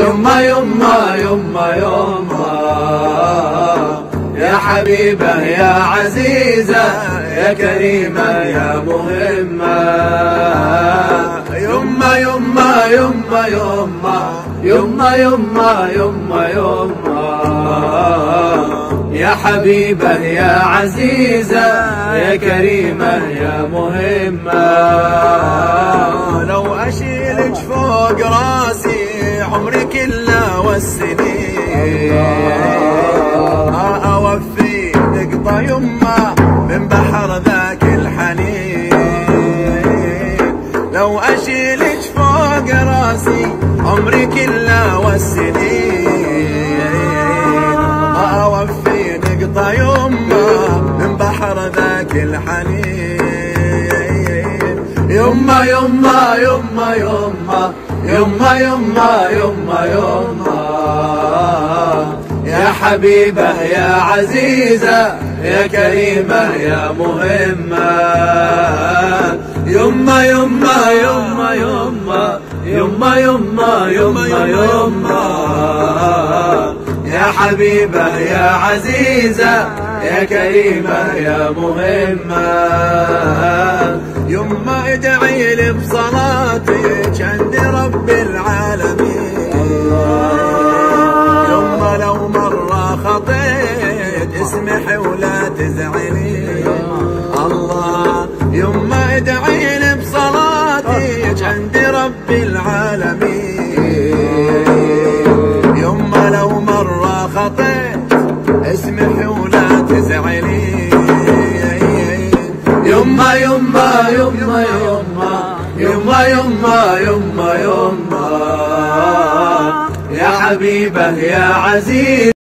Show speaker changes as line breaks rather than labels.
يما يما يما يما. يا حبيبة يا عزيزة يا كريمة يا مهمة. يما يما يما يما يما يما يما يما. يا حبيبة يا عزيزة يا كريمة يا مهمة.
لو أشيلك فوق راسي عمري كله والسنين. ما أوفي نقطة يمه من بحر ذاك الحنين. لو أشيلك فوق راسي عمري كله والسنين. ما أوفي نقطة يمه من بحر ذاك الحنين.
يما يما يما يما يما يما يما يما يا حبيبة يا عزيزة يا كريمة يا مهمة يما يما يما يما يما يما يما يما يا حبيبة يا عزيزة يا كريمة يا مهمة
يما ادعي لي بصلاتك عند رب العالمين. يما لو مرة خطيت اسمحي ولا تزعلي. الله يما ادعي لي بصلاتك عند رب العالمين. يما لو مرة خطيت اسمحي ولا تزعلي.
يما يما يما يما يما يما يما يما. يا حبيبة يا عزيز